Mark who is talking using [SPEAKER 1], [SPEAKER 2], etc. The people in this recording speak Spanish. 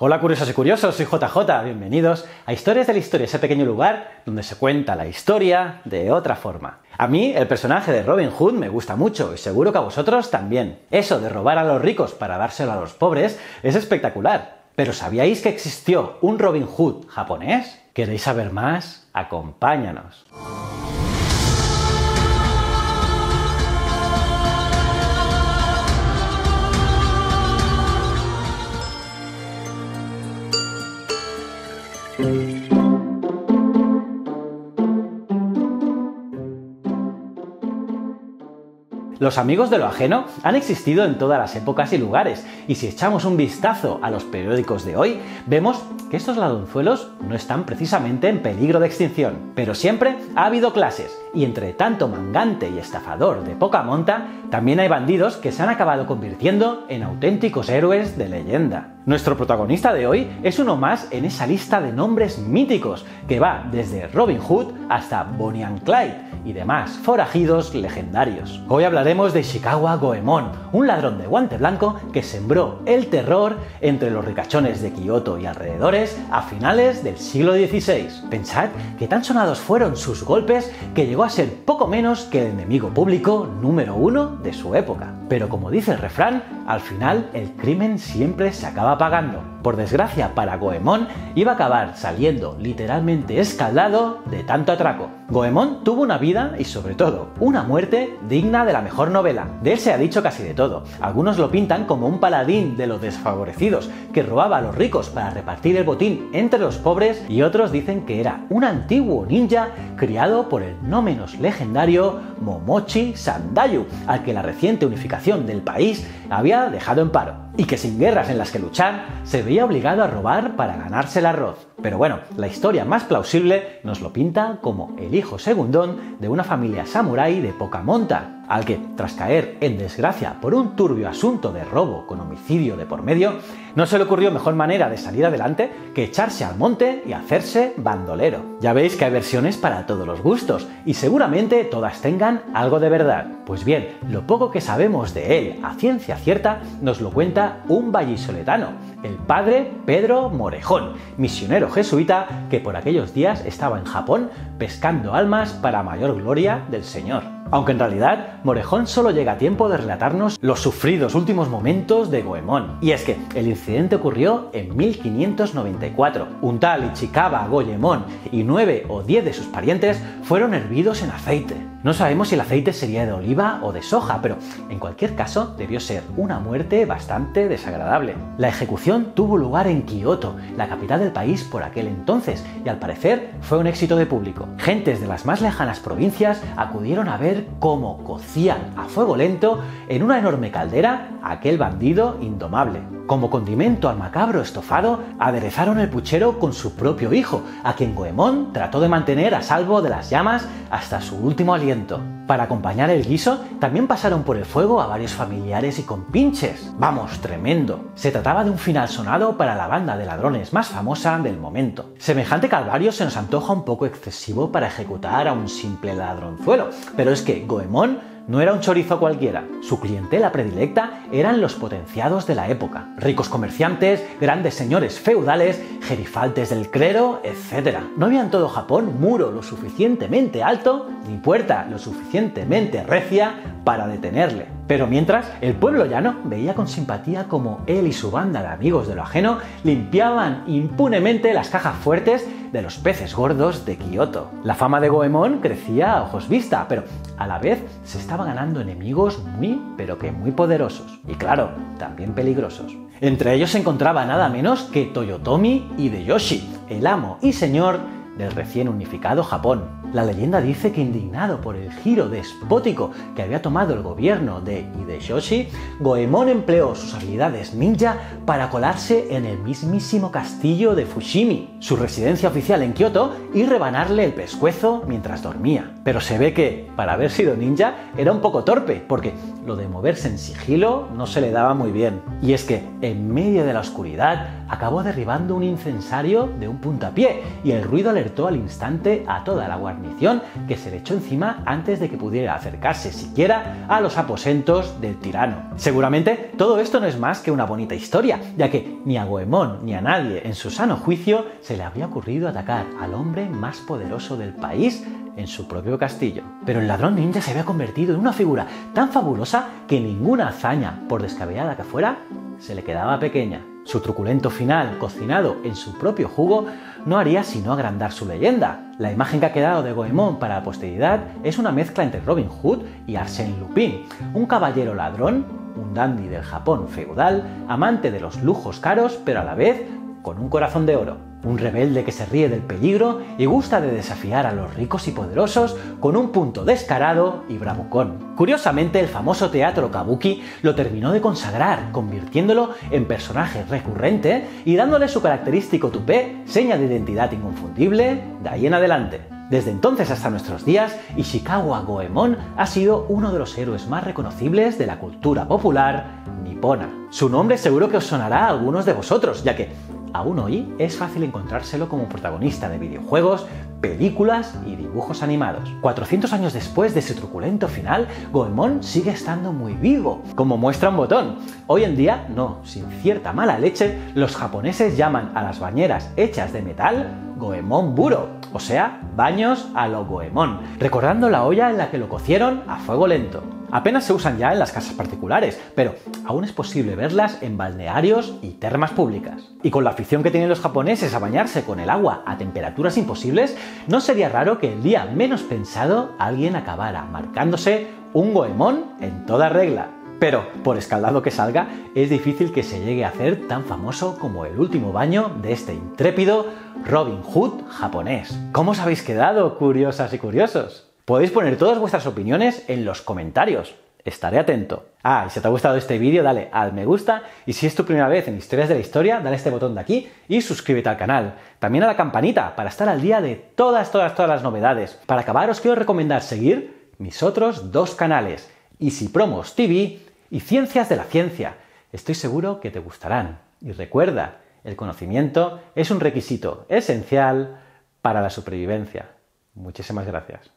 [SPEAKER 1] Hola curiosos y curiosos, soy JJ, bienvenidos a Historias de la Historia, ese pequeño lugar donde se cuenta la historia de otra forma. A mí el personaje de Robin Hood me gusta mucho y seguro que a vosotros también. Eso de robar a los ricos para dárselo a los pobres es espectacular. Pero ¿sabíais que existió un Robin Hood japonés? ¿Queréis saber más? Acompáñanos. Los amigos de lo ajeno han existido en todas las épocas y lugares, y si echamos un vistazo a los periódicos de hoy, vemos que estos ladronzuelos no están precisamente en peligro de extinción. Pero siempre ha habido clases, y entre tanto mangante y estafador de poca monta, también hay bandidos que se han acabado convirtiendo en auténticos héroes de leyenda. Nuestro protagonista de hoy es uno más en esa lista de nombres míticos que va desde Robin Hood hasta Bonnie and Clyde y demás forajidos legendarios. Hoy hablaremos de Ishikawa Goemon, un ladrón de guante blanco que sembró el terror entre los ricachones de Kioto y alrededores a finales del siglo XVI. Pensad que tan sonados fueron sus golpes que llegó a ser poco menos que el enemigo público número uno de su época. Pero como dice el refrán, al final el crimen siempre se acaba pagando. Por desgracia para Goemon, iba a acabar saliendo literalmente escaldado de tanto atraco. Goemon tuvo una vida y sobre todo una muerte digna de la mejor novela. De él se ha dicho casi de todo. Algunos lo pintan como un paladín de los desfavorecidos, que robaba a los ricos para repartir el botín entre los pobres y otros dicen que era un antiguo ninja criado por el no menos legendario Momochi Sandayu, al que la reciente unificación del país había dejado en paro y que sin guerras en las que luchar se veía obligado a robar para ganarse el arroz. Pero bueno, la historia más plausible nos lo pinta como el hijo segundón de una familia samurái de poca monta, al que, tras caer en desgracia por un turbio asunto de robo con homicidio de por medio, no se le ocurrió mejor manera de salir adelante que echarse al monte y hacerse bandolero. Ya veis que hay versiones para todos los gustos, y seguramente todas tengan algo de verdad. Pues bien, lo poco que sabemos de él a ciencia cierta nos lo cuenta un vallisoletano, el padre Pedro Morejón, misionero jesuita que por aquellos días estaba en Japón pescando almas para mayor gloria del Señor. Aunque en realidad Morejón solo llega a tiempo de relatarnos los sufridos últimos momentos de Goemon. Y es que el incidente ocurrió en 1594. Un tal Ichikawa Goemon y nueve o diez de sus parientes fueron hervidos en aceite. No sabemos si el aceite sería de oliva o de soja, pero en cualquier caso debió ser una muerte bastante desagradable. La ejecución tuvo lugar en Kioto, la capital del país por aquel entonces, y al parecer fue un éxito de público. Gentes de las más lejanas provincias acudieron a ver cómo cocían a fuego lento en una enorme caldera aquel bandido indomable. Como condimento al macabro estofado, aderezaron el puchero con su propio hijo, a quien Goemon trató de mantener a salvo de las llamas hasta su último aliento. Para acompañar el guiso, también pasaron por el fuego a varios familiares y compinches. Vamos, tremendo. Se trataba de un final sonado para la banda de ladrones más famosa del momento. Semejante calvario se nos antoja un poco excesivo para ejecutar a un simple ladronzuelo, pero es que Goemon no era un chorizo cualquiera. Su clientela predilecta eran los potenciados de la época. Ricos comerciantes, grandes señores feudales, gerifaltes del clero, etc. No había en todo Japón muro lo suficientemente alto ni puerta lo suficientemente recia para detenerle. Pero mientras, el pueblo llano veía con simpatía como él y su banda de amigos de lo ajeno limpiaban impunemente las cajas fuertes de los peces gordos de Kioto. La fama de Goemon crecía a ojos vista, pero a la vez se estaba ganando enemigos muy, pero que muy poderosos. Y claro, también peligrosos. Entre ellos se encontraba nada menos que Toyotomi Hideyoshi, el amo y señor del recién unificado Japón. La leyenda dice que indignado por el giro despótico que había tomado el gobierno de Hideyoshi, Goemon empleó sus habilidades ninja para colarse en el mismísimo castillo de Fushimi, su residencia oficial en Kioto, y rebanarle el pescuezo mientras dormía. Pero se ve que, para haber sido ninja, era un poco torpe, porque lo de moverse en sigilo no se le daba muy bien. Y es que, en medio de la oscuridad, acabó derribando un incensario de un puntapié, y el ruido alertó al instante a toda la guarnición que se le echó encima antes de que pudiera acercarse siquiera a los aposentos del tirano. Seguramente todo esto no es más que una bonita historia, ya que ni a Goemon ni a nadie en su sano juicio se le habría ocurrido atacar al hombre más poderoso del país en su propio castillo. Pero el ladrón ninja se había convertido en una figura tan fabulosa que ninguna hazaña, por descabellada que fuera, se le quedaba pequeña. Su truculento final, cocinado en su propio jugo, no haría sino agrandar su leyenda. La imagen que ha quedado de Goemon para la posteridad es una mezcla entre Robin Hood y Arsène Lupin, un caballero ladrón, un dandy del Japón feudal, amante de los lujos caros, pero a la vez con un corazón de oro. Un rebelde que se ríe del peligro y gusta de desafiar a los ricos y poderosos con un punto descarado y bravucón. Curiosamente, el famoso teatro kabuki lo terminó de consagrar, convirtiéndolo en personaje recurrente y dándole su característico tupé, seña de identidad inconfundible, de ahí en adelante. Desde entonces hasta nuestros días, Ishikawa Goemon ha sido uno de los héroes más reconocibles de la cultura popular nipona. Su nombre seguro que os sonará a algunos de vosotros, ya que Aún hoy es fácil encontrárselo como protagonista de videojuegos, películas y dibujos animados. 400 años después de ese truculento final, Goemon sigue estando muy vivo, como muestra un botón. Hoy en día, no, sin cierta mala leche, los japoneses llaman a las bañeras hechas de metal Goemon Buro, o sea, baños a lo Goemon, recordando la olla en la que lo cocieron a fuego lento. Apenas se usan ya en las casas particulares, pero aún es posible verlas en balnearios y termas públicas. Y con la afición que tienen los japoneses a bañarse con el agua a temperaturas imposibles, no sería raro que el día menos pensado alguien acabara marcándose un goemon en toda regla. Pero, por escaldado que salga, es difícil que se llegue a hacer tan famoso como el último baño de este intrépido Robin Hood japonés. ¿Cómo os habéis quedado, curiosas y curiosos? Podéis poner todas vuestras opiniones en los comentarios. Estaré atento. Ah, y si te ha gustado este vídeo, dale al me gusta y si es tu primera vez en Historias de la Historia, dale este botón de aquí y suscríbete al canal. También a la campanita para estar al día de todas, todas, todas las novedades. Para acabar, os quiero recomendar seguir mis otros dos canales, Easy Promos TV y Ciencias de la Ciencia. Estoy seguro que te gustarán. Y recuerda, el conocimiento es un requisito esencial para la supervivencia. Muchísimas gracias.